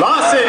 Lawson,